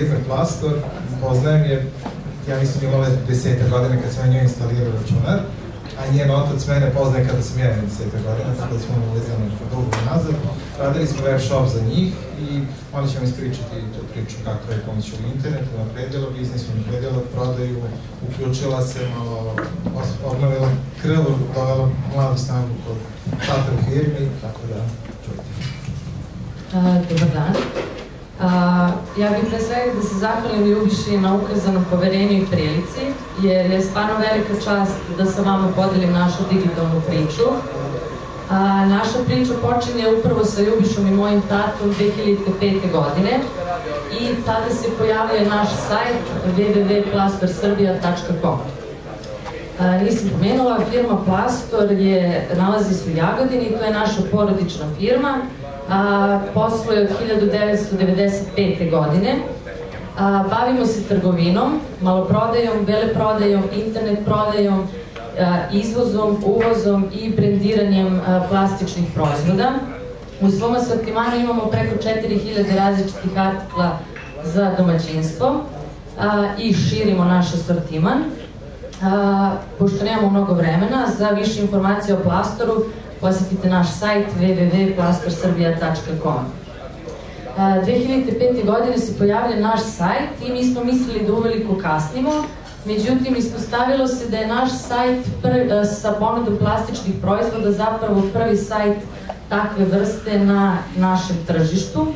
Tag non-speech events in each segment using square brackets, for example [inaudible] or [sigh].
firme Plastor, poznajem je, ja nisam imala desete godine kad sam njoj instalirao računar, a njen otac mene poznaje kada sam ja imao desete godine, tako da smo uvezani dugo nazad. Radili smo web shop za njih i oni će vam ispričati tu priču kako je pomoć u internetu, napredila biznis, napredila prodaju, uključila se malo, obnovila krlu, dovela mladu snagu kod tata u firmi, tako da čujte. Dobar dan. Ja bih pre svega da se zahvalim Ljubiši na ukazanom poverenju i prilici, jer je stvarno velika čast da sa vama podelim našu digitalnu priču. A, naša priča počinje upravo sa Ljubišom i mojim tatom 2005. godine i tada se pojavio naš sajt www.plastorsrbija.com. Nisam pomenula, firma Plastor je, nalazi se u Jagodini, to je naša porodična firma, a, posluje od 1995. godine. A, bavimo se trgovinom, maloprodajom, veleprodajom, internet prodajom, a, izvozom, uvozom i brendiranjem a, plastičnih proizvoda. U svom asortimanu imamo preko 4000 različitih artikla za domaćinstvo a, i širimo naš asortiman. A, pošto nemamo mnogo vremena, za više informacije o Plastoru posetite naš sajt www.plastorsrbija.com. 2005. godine se pojavlja naš sajt i mi smo mislili da uveliko kasnimo, međutim ispostavilo se da je naš sajt prvi, sa ponudom plastičnih proizvoda zapravo prvi sajt takve vrste na našem tržištu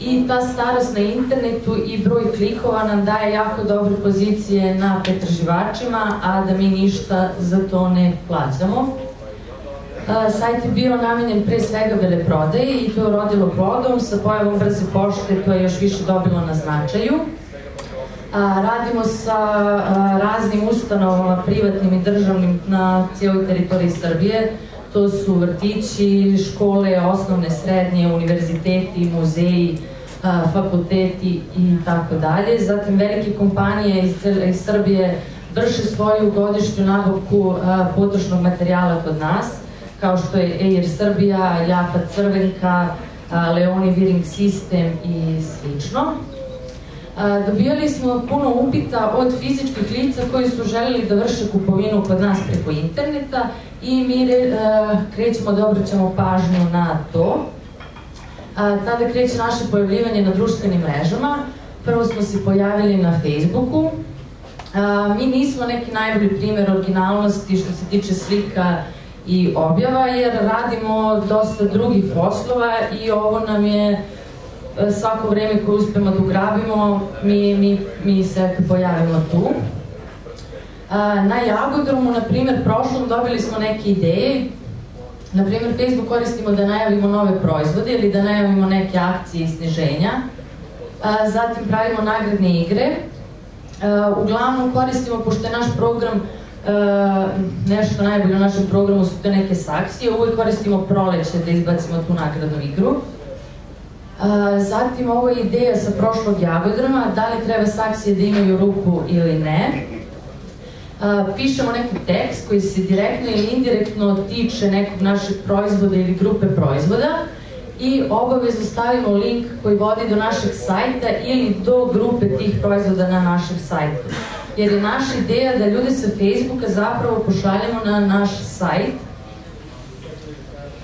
i ta starost na internetu i broj klikova nam daje jako dobre pozicije na pretraživačima, a da mi ništa za to ne plaćamo. Sajt je bio namenjen pre svega veleprodaje i to je urodilo plodom. Sa pojavom brze pošte to je još više dobilo na značaju. Radimo sa raznim ustanovama, privatnim i državnim na cijeloj teritoriji Srbije. To su vrtići, škole, osnovne, srednje, univerziteti, muzeji, fakulteti i tako dalje. Zatim velike kompanije iz Srbije vrše svoju godišnju nabavku potrošnog materijala kod nas kao što je Air Srbija, Jafa Crvenka, Leoni Viring System i slično. Dobijali smo puno upita od fizičkih lica koji su želeli da vrše kupovinu kod nas preko interneta i mi krećemo da obraćamo pažnju na to. Tada kreće naše pojavljivanje na društvenim mrežama. Prvo smo se pojavili na Facebooku. Mi nismo neki najbolji primer originalnosti što se tiče slika i objava jer radimo dosta drugih poslova i ovo nam je e, svako vreme koje uspemo da ugrabimo, mi, mi, mi se pojavimo tu. A, na Jagodromu, na primer, prošlom dobili smo neke ideje. Na primer, Facebook koristimo da najavimo nove proizvode ili da najavimo neke akcije i sniženja. A, zatim pravimo nagradne igre. Uglavnom koristimo, pošto je naš program nešto najbolje u našem programu su te neke saksije, uvijek koristimo proleće da izbacimo tu nagradnu igru. Uh, zatim ovo je ideja sa prošlog jagodrma, da li treba saksije da imaju ruku ili ne. Uh, pišemo neki tekst koji se direktno ili indirektno tiče nekog našeg proizvoda ili grupe proizvoda i obavezno stavimo link koji vodi do našeg sajta ili do grupe tih proizvoda na našem sajtu jer je naša ideja da ljude sa Facebooka zapravo pošaljemo na naš sajt.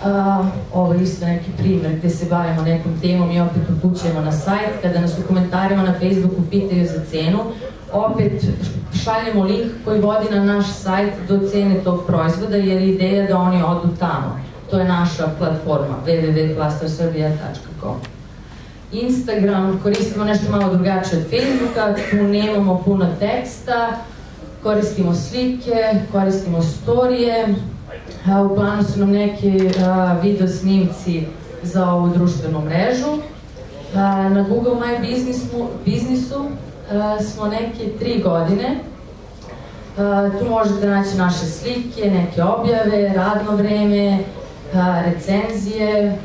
Uh, ovo je isto neki primjer gde se bavimo nekom temom i opet upućujemo na sajt. Kada nas u komentarima na Facebooku pitaju za cenu, opet šaljemo link koji vodi na naš sajt do cene tog proizvoda jer je ideja da oni odu tamo. To je naša platforma www.plastorsrbija.com Instagram koristimo nešto malo drugačije od Facebooka, tu nemamo puno teksta, koristimo slike, koristimo storije, a, u planu su nam neki a, video snimci za ovu društvenu mrežu. A, na Google My Businessu, biznisu smo neke tri godine. Tu možete naći naše slike, neke objave, radno vreme, recenzije,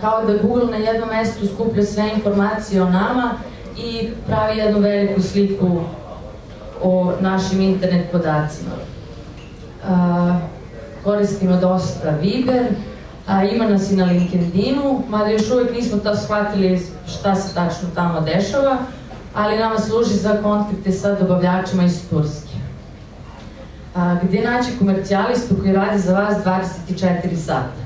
kao da Google na jednom mestu skuplja sve informacije o nama i pravi jednu veliku sliku o našim internet podacima. koristimo dosta Viber, A, ima nas i na LinkedInu, mada još uvijek nismo to shvatili šta se tačno tamo dešava, ali nama služi za kontakte sa dobavljačima iz Turske. A, gde naći komercijalistu koji radi za vas 24 sata?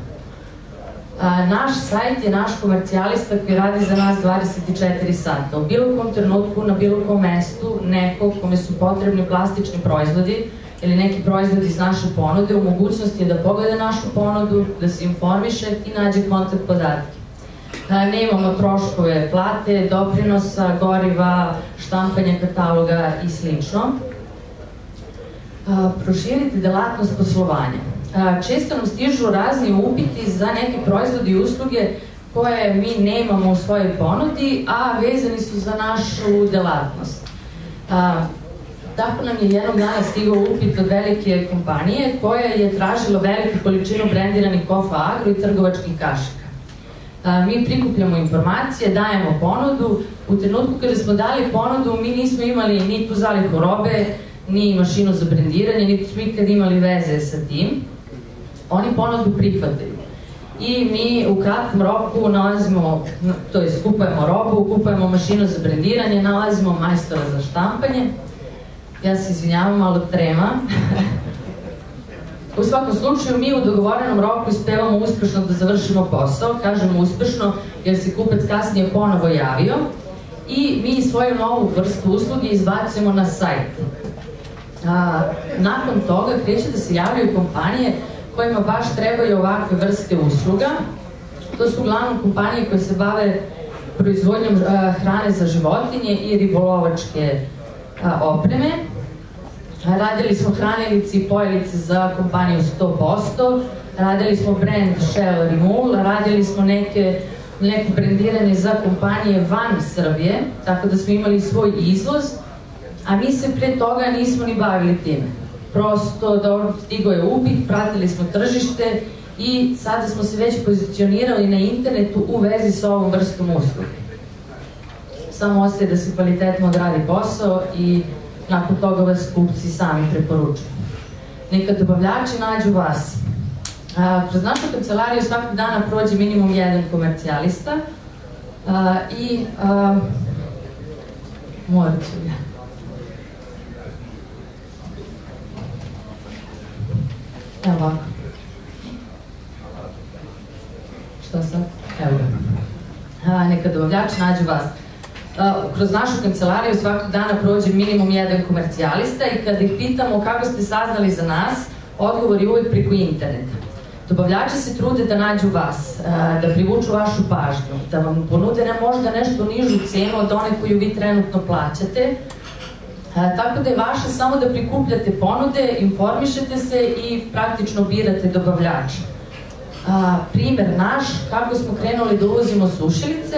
Naš sajt je naš komercijalista koji radi za nas 24 sata. U bilo kom trenutku, na bilo kom mestu, neko kome su potrebni plastični proizvodi ili neki proizvod iz naše ponude, u mogućnosti je da pogleda našu ponudu, da se informiše i nađe kontakt podatke. Ne imamo troškove plate, doprinosa, goriva, štampanja kataloga i slično. A, proširiti delatnost poslovanja često nam stižu razni upiti za neke proizvode i usluge koje mi nemamo u svojoj ponudi, a vezani su za našu delatnost. A, tako nam je jednog dana stigao upit od velike kompanije koja je tražila veliku količinu brendiranih kofa agro i trgovačkih kašika. A, mi prikupljamo informacije, dajemo ponudu. U trenutku kada smo dali ponudu, mi nismo imali ni tu zalihu robe, ni mašinu za brendiranje, niti smo ikad imali veze sa tim oni ponudu prihvataju. I mi u kratkom roku nalazimo, to je kupujemo robu, kupujemo mašinu za brendiranje, nalazimo majstora za štampanje. Ja se izvinjavam, malo trema. [laughs] u svakom slučaju, mi u dogovorenom roku ispevamo uspešno da završimo posao, kažemo uspešno jer se kupac kasnije ponovo javio i mi svoju novu vrstu usluge izbacujemo na sajt. A, nakon toga kreće da se javljaju kompanije kojima baš trebaju ovakve vrste usluga. To su uglavnom kompanije koje se bave proizvodnjom uh, hrane za životinje i ribolovačke uh, opreme. Radili smo hranilici i pojelice za kompaniju 100%, radili smo brand Shell Remul, radili smo neke neko brendiranje za kompanije van Srbije, tako da smo imali svoj izvoz, a mi se pre toga nismo ni bavili time prosto dobro, stigo je ubit, pratili smo tržište i sada smo se već pozicionirali na internetu u vezi sa ovom vrstom usluge. Samo ostaje da se kvalitetno odradi posao i nakon toga vas kupci sami preporučuju. Neka dobavljači nađu vas. Kroz našu kancelariju svakog dana prođe minimum jedan komercijalista i a, morat ću ja. Evo. Šta sad? Evo. A, neka dobavljač nađe vas. A, kroz našu kancelariju svakog dana prođe minimum jedan komercijalista i kada ih pitamo kako ste saznali za nas, odgovor je uvijek preko interneta. Dobavljači se trude da nađu vas, da privuču vašu pažnju, da vam ponude ne možda nešto nižu cenu od one koju vi trenutno plaćate, E, tako da je vaše samo da prikupljate ponude, informišete se i praktično birate dobavljača. A, primer naš, kako smo krenuli da uvozimo sušilice,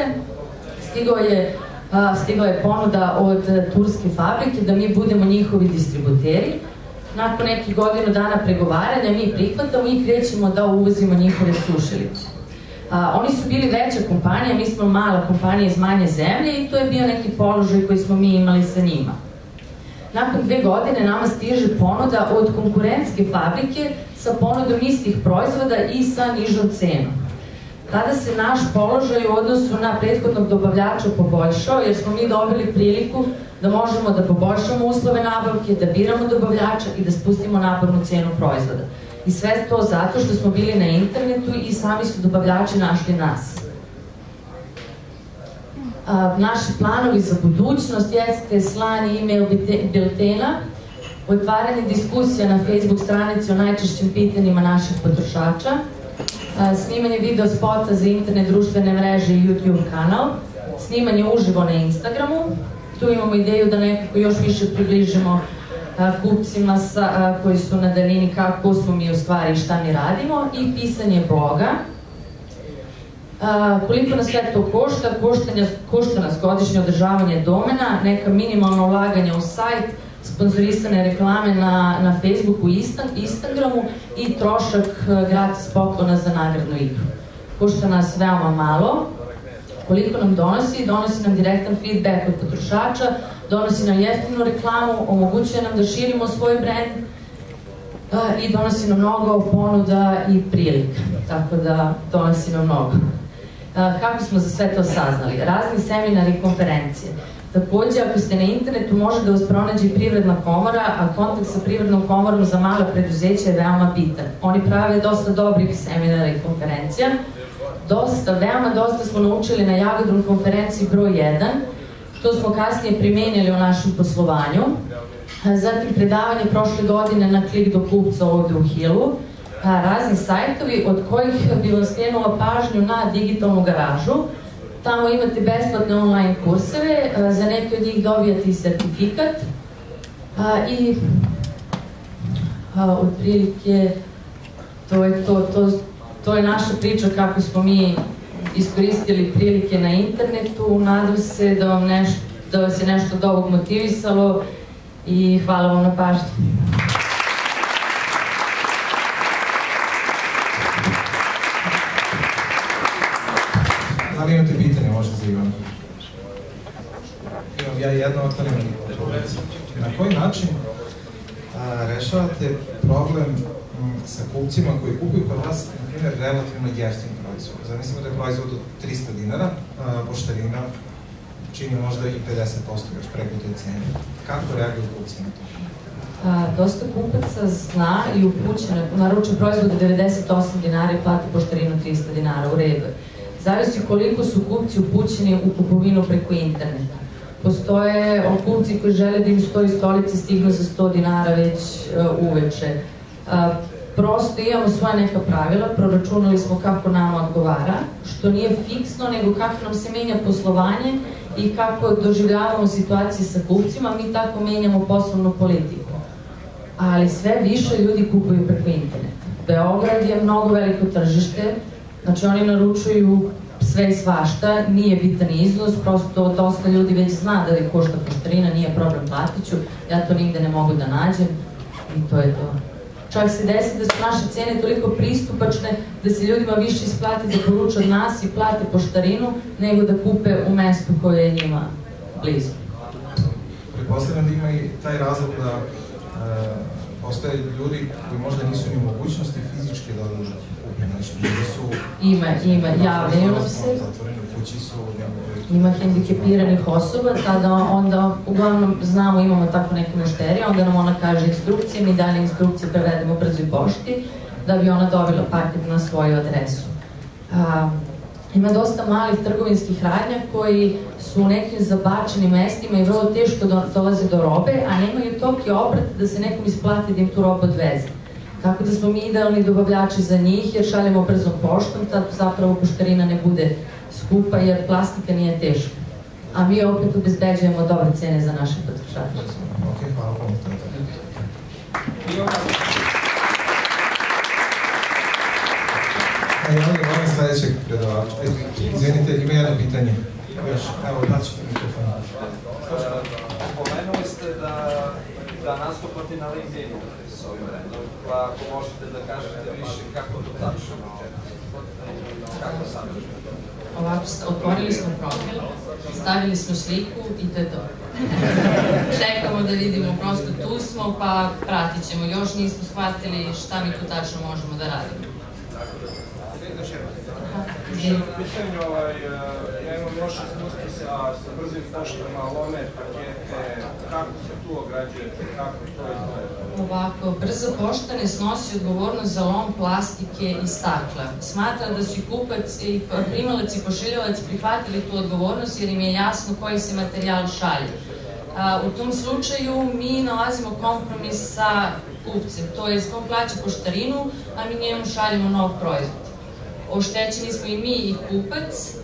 stigao je, je ponuda od turske fabrike da mi budemo njihovi distributeri. Nakon nekih godinu dana pregovaranja mi prihvatamo i krećemo da uvozimo njihove sušilice. A, oni su bili veća kompanija, mi smo mala kompanija iz manje zemlje i to je bio neki položaj koji smo mi imali sa njima. Nakon dve godine nama stiže ponuda od konkurentske fabrike sa ponudom istih proizvoda i sa nižom cenom. Tada se naš položaj u odnosu na prethodnog dobavljača poboljšao jer smo mi dobili priliku da možemo da poboljšamo uslove nabavke, da biramo dobavljača i da spustimo nabavnu cenu proizvoda. I sve to zato što smo bili na internetu i sami su dobavljači našli nas naši planovi za budućnost jeste slanje e-mail biltena, otvaranje diskusija na Facebook stranici o najčešćim pitanjima naših potrošača, snimanje video spota za internet, društvene mreže i YouTube kanal, snimanje uživo na Instagramu, tu imamo ideju da nekako još više približimo kupcima sa, koji su na daljini kako smo mi u stvari i šta mi radimo i pisanje bloga, Koliko nas sve to košta? Košta nas godišnje održavanje domena, neka minimalna ulaganja u sajt, sponsorisane reklame na, na Facebooku i Instagramu i trošak e, gratis poklona za nagradnu igru. Košta nas veoma malo. Koliko nam donosi? Donosi nam direktan feedback od potrošača, donosi nam jeftinu reklamu, omogućuje nam da širimo svoj brand i donosi nam mnogo ponuda i prilika, tako da donosi nam mnogo. Kako smo za sve to saznali? Razni seminari i konferencije. Takođe, ako ste na internetu, može da vas pronađe i privredna komora, a kontakt sa privrednom komorom za mala preduzeća je veoma bitan. Oni prave dosta dobrih seminara i konferencija. Dosta, veoma dosta smo naučili na Jagodrum konferenciji broj 1, to smo kasnije primenili u našem poslovanju. Zatim predavanje prošle godine na klik do kupca ovde u Hilu, pa razni sajtovi od kojih bi vam skrenula pažnju na digitalnu garažu. Tamo imate besplatne online kurseve, za neke od njih dobijate i sertifikat i otprilike to je to, to, to je naša priča kako smo mi iskoristili prilike na internetu. Nadam se da, vam nešto, da je nešto od ovog motivisalo i hvala vam na pažnju. Da li imate pitanje možda za Ivana? Imam ja jedno, nema Na koji način a, rešavate problem m, sa kupcima koji kupuju kod vas, na primjer, relativno jeftin proizvod? Zamislimo da je proizvod od 300 dinara, poštarina čini možda i 50% još preko te cene. Kako reaguju kupci na to? A, dosta kupaca zna i upućena, naručuje proizvode 98 dinara i plati poštarinu 300 dinara, u redu. Zavisi koliko su kupci upućeni u kupovinu preko interneta. Postoje kupci koji žele da im stoji stolice stignu za 100 dinara već uh, uveče. Uh, prosto imamo svoje neka pravila, proračunali smo kako nama odgovara, što nije fiksno, nego kako nam se menja poslovanje i kako doživljavamo situacije sa kupcima, mi tako menjamo poslovnu politiku. Ali sve više ljudi kupuju preko interneta. Beograd je mnogo veliko tržište, znači oni naručuju sve i svašta, nije bitan iznos, prosto dosta ljudi već zna da li košta poštarina, nije problem platiću, ja to nigde ne mogu da nađem i to je to. Čak se desi da su naše cene toliko pristupačne da se ljudima više isplati da poruče od nas i plate poštarinu nego da kupe u mestu koje je njima blizu. Pretpostavljam da ima i taj razlog da e, postoje ljudi koji možda nisu ni mogućnosti fizički da odluže kupe, znači ljudi su... Ima, ima, javljaju nam se. Zatvoreni kući su... Ima hendikepiranih osoba, tada onda uglavnom znamo, imamo tako neke mušterije, onda nam ona kaže instrukcije, mi dalje instrukcije prevedemo brzoj pošti, da bi ona dobila paket na svoju adresu. A, ima dosta malih trgovinskih radnja koji su u nekim zabačenim mestima i vrlo teško do, dolaze do robe, a nemaju toki obrat da se nekom isplati da im tu robu odveze. Tako da smo mi idealni dobavljači za njih jer šaljemo brzom poštom, tako zapravo poštarina ne bude skupa jer plastika nije teška. A mi opet obezbeđujemo dobre cene za naše potrošače. Ok, hvala vam. E, ja ovdje molim sledećeg predavača. E, izvinite, ima jedno pitanje. Još, evo, daćete mikrofon. Pomenuli ste da, da nastupate na LinkedInu s ovim brendom, pa ako možete da kažete više kako to tačno, kako sadržaj. Ovako, otvorili smo profil, stavili smo sliku i to je to. [laughs] Čekamo da vidimo, prosto tu smo, pa pratit ćemo. Još nismo shvatili šta mi tu tačno možemo da radimo. Pitanje, ovaj, ja imam još iskustva sa, sa brzim poštama, lome, pakete, kako se tu ograđujete, kako to izgleda? Ovako, brza pošta ne snosi odgovornost za lom plastike i stakla. Smatra da su i kupac i primalac i pošiljavac prihvatili tu odgovornost jer im je jasno koji se materijal šalje. A, u tom slučaju mi nalazimo kompromis sa kupcem, to je on plaća poštarinu, a mi njemu šaljemo nov proizvod. Oštećeni smo i mi i kupac,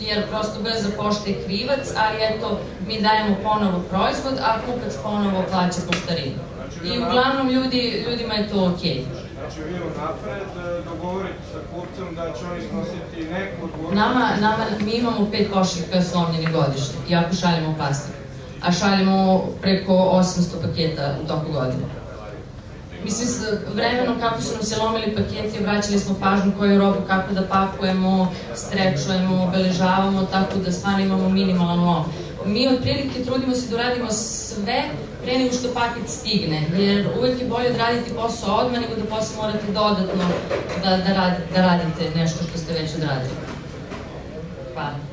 jer prosto brza pošta je krivac, ali eto, mi dajemo ponovo proizvod, a kupac ponovo plaća poštarinu. I uglavnom ljudi, ljudima je to okej. Okay. Znači vi napred dogovorite sa kupcem da će oni snositi neku odgovornost? Nama, nama, mi imamo pet pošiljka slomljeni godišnje, iako šaljemo plastiku. A šaljemo preko 800 paketa u toku godine. Mislim, s vremenom kako su nam se lomili paketi, obraćali smo pažnju koju robu, kako da pakujemo, strečujemo, obeležavamo, tako da stvarno imamo minimalan lom. mi otprilike trudimo se da uradimo sve pre nego što paket stigne, jer uvek je bolje odraditi posao odmah nego da posle morate dodatno da, da, rad, da radite nešto što ste već odradili. Hvala.